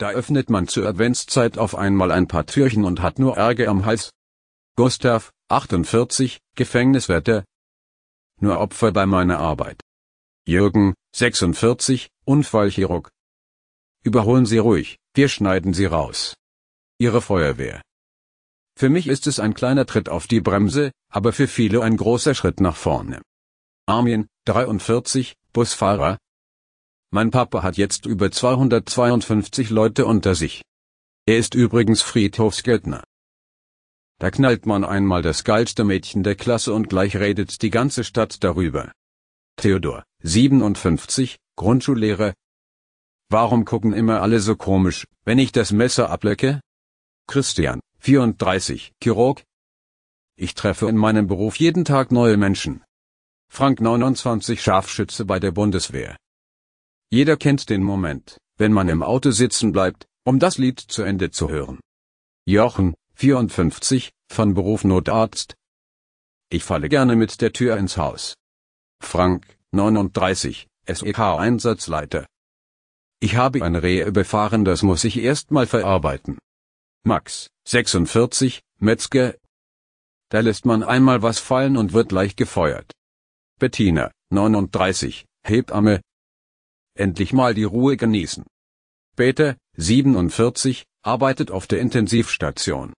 Da öffnet man zur Adventszeit auf einmal ein paar Türchen und hat nur Ärger am Hals. Gustav, 48, Gefängniswärter. Nur Opfer bei meiner Arbeit. Jürgen, 46, Unfallchirurg. Überholen Sie ruhig, wir schneiden Sie raus. Ihre Feuerwehr. Für mich ist es ein kleiner Tritt auf die Bremse, aber für viele ein großer Schritt nach vorne. Armin, 43, Busfahrer. Mein Papa hat jetzt über 252 Leute unter sich. Er ist übrigens Friedhofsgärtner. Da knallt man einmal das geilste Mädchen der Klasse und gleich redet die ganze Stadt darüber. Theodor, 57, Grundschullehrer. Warum gucken immer alle so komisch, wenn ich das Messer ablecke? Christian, 34, Chirurg. Ich treffe in meinem Beruf jeden Tag neue Menschen. Frank 29 Scharfschütze bei der Bundeswehr. Jeder kennt den Moment, wenn man im Auto sitzen bleibt, um das Lied zu Ende zu hören. Jochen, 54, von Beruf Notarzt. Ich falle gerne mit der Tür ins Haus. Frank, 39, SEK-Einsatzleiter. Ich habe ein Reh überfahren, das muss ich erst mal verarbeiten. Max, 46, Metzger. Da lässt man einmal was fallen und wird leicht gefeuert. Bettina, 39, Hebamme. Endlich mal die Ruhe genießen. Peter, 47, arbeitet auf der Intensivstation.